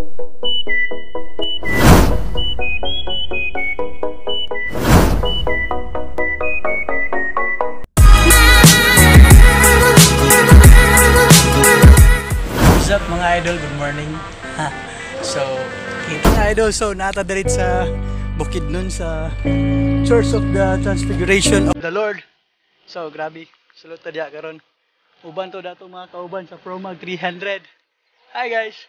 Up mga idol? Good morning. So, kita mga idol, so nata dirit sa bukid nun sa Church of the Transfiguration of the Lord. So, grabe. Ta diya karon. Uban to dato mga kauban sa Promag 300. Hi guys.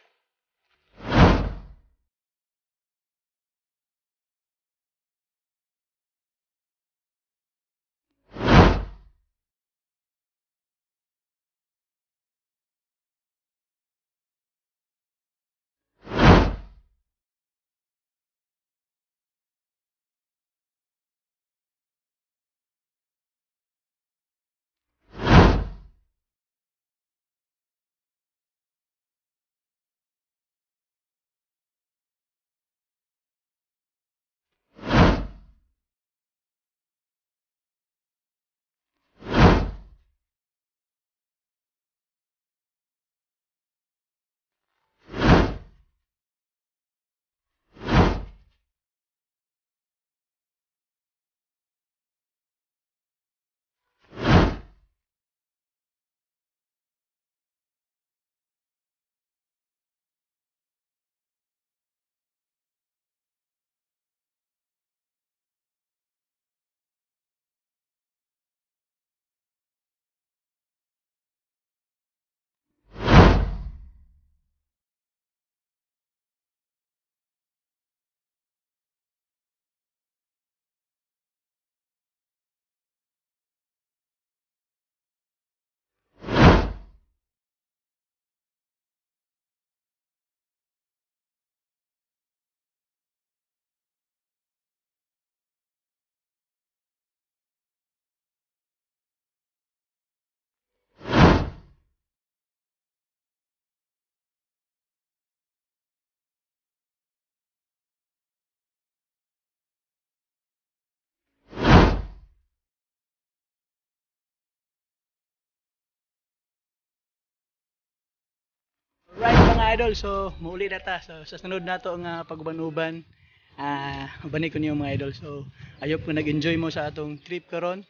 Idol, so muuli na ta. So sa sunod nato nga pagbanuban, ah bani ko niyo mga idol. So ayop ko nag-enjoy mo sa atong trip karon.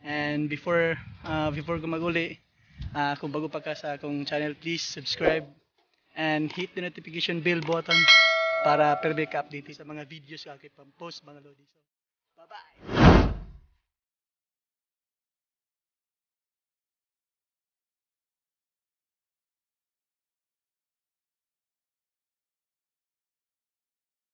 And before ah, before ko maguli, ah kung bago pa ka sa akong channel, please subscribe and hit the notification bell button para perbe ka update sa mga videos nga kay pam-post mga lodi. So bye-bye.